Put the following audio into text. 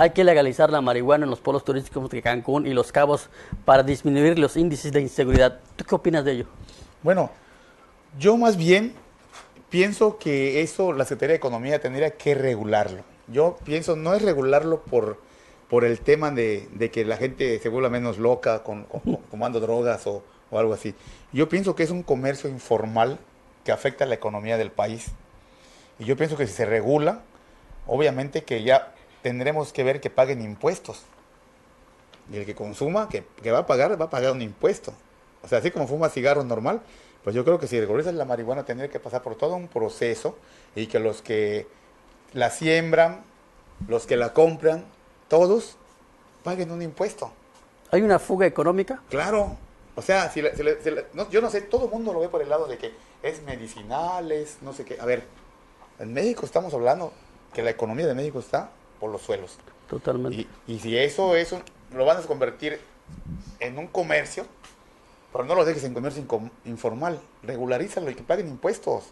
hay que legalizar la marihuana en los polos turísticos de Cancún y Los Cabos para disminuir los índices de inseguridad. ¿Tú qué opinas de ello? Bueno, yo más bien pienso que eso la Secretaría de Economía tendría que regularlo. Yo pienso, no es regularlo por, por el tema de, de que la gente se vuelva menos loca con, con- drogas o, o algo así. Yo pienso que es un comercio informal que afecta a la economía del país. Y yo pienso que si se regula, obviamente que ya tendremos que ver que paguen impuestos. Y el que consuma, que, que va a pagar, va a pagar un impuesto. O sea, así como fuma cigarro normal, pues yo creo que si regulizas la marihuana tendría que pasar por todo un proceso y que los que la siembran, los que la compran, todos paguen un impuesto. ¿Hay una fuga económica? Claro. O sea, si la- si la- si la- no, yo no sé, todo el mundo lo ve por el lado de que es medicinal, es no sé qué. A ver, en México estamos hablando que la economía de México está por los suelos. Totalmente. Y, y si eso, eso lo van a convertir en un comercio, pero no lo dejes en comercio informal, regularízalo y que paguen impuestos.